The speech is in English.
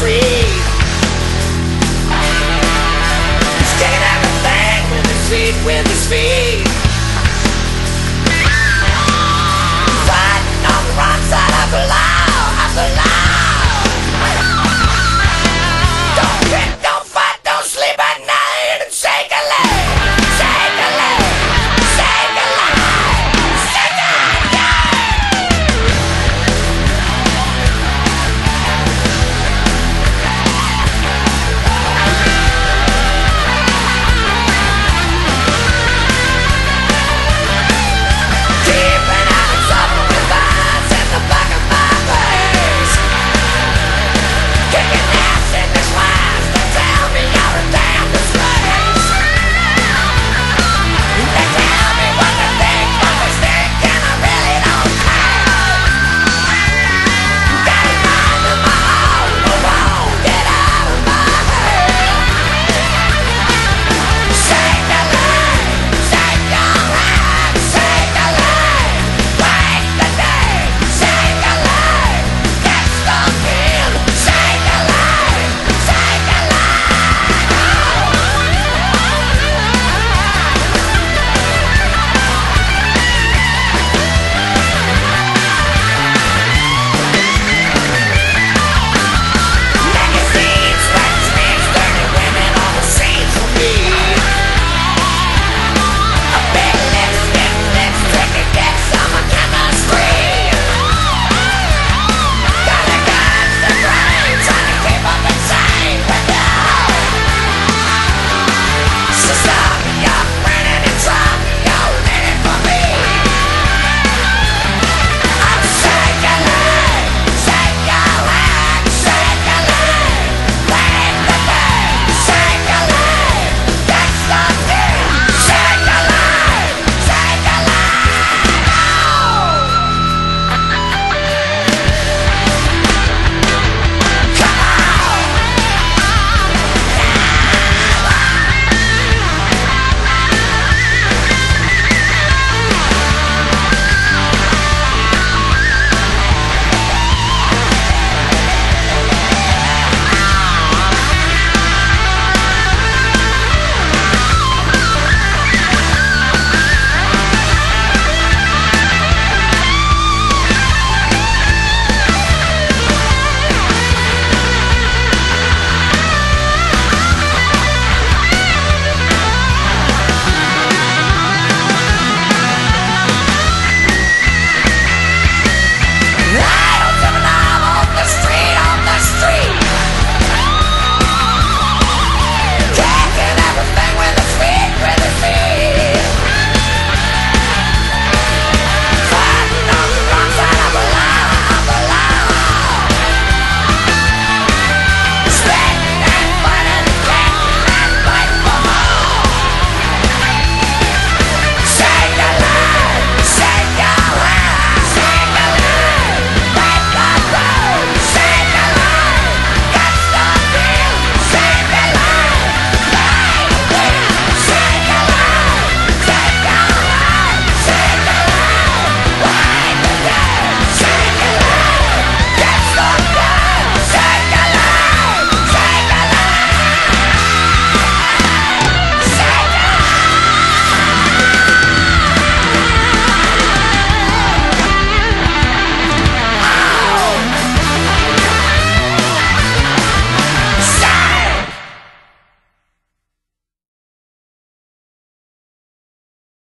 free.